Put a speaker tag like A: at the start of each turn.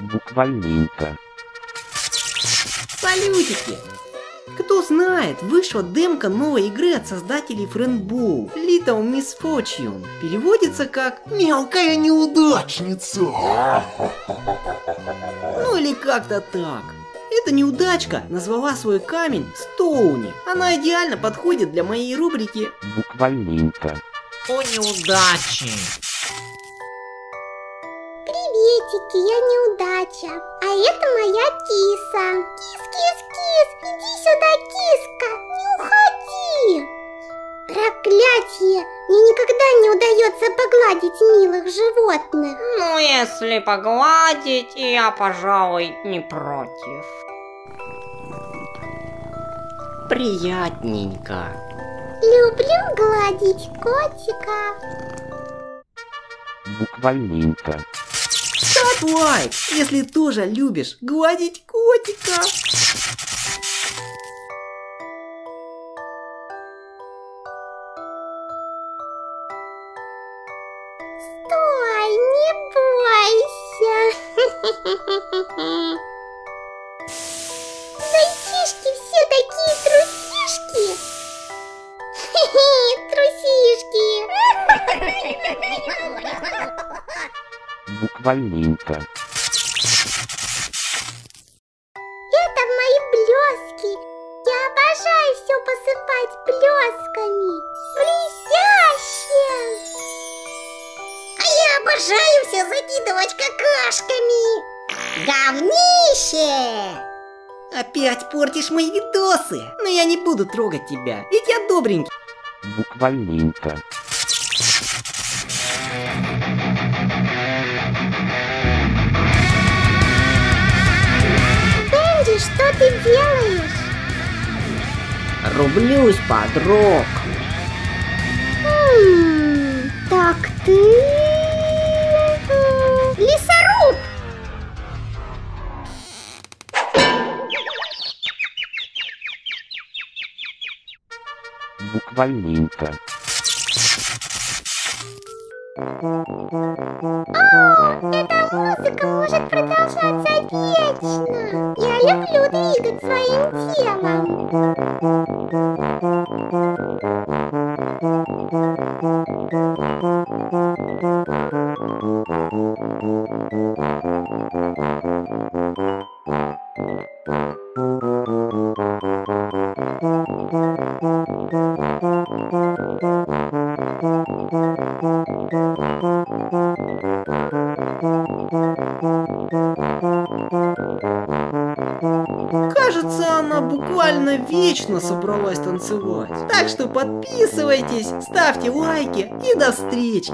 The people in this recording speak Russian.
A: Буквальненько.
B: Салютики! Кто знает, вышла демка новой игры от создателей Friendbow Little Miss Fortune. Переводится как
C: Мелкая неудачница.
B: Ну или как-то так. Эта неудачка назвала свой камень Стоуни. Она идеально подходит для моей рубрики
A: Буквальненько.
D: О неудачи!
E: Приветики, я неудача. А это моя киса. Кис, кис, кис, иди сюда, киска, не уходи. Проклятие! Мне никогда не удается погладить милых животных.
D: Ну, если погладить, я, пожалуй, не против.
B: «Приятненько».
E: Люблю гладить котика.
A: Буквальненько.
B: Лайк, если тоже любишь гладить котика.
E: Стой, не бойся. Зайчишки все такие трусишки. Трусишки.
A: Буквальненько.
E: Это мои блески. Я обожаю все посыпать блесками. Блестяще. А я обожаю все закидывать какашками. Говнище.
B: Опять портишь мои видосы. Но я не буду трогать тебя, ведь я добренький.
A: Буквальненько.
B: Рублюсь, подрог.
E: М, Так ты... Лесоруб!
A: Буквальненько.
E: Музыка может продолжаться вечно. Я люблю двигать своим телом. Uh-oh.
B: Кажется, она буквально вечно собралась танцевать. Так что подписывайтесь, ставьте лайки и до встречи.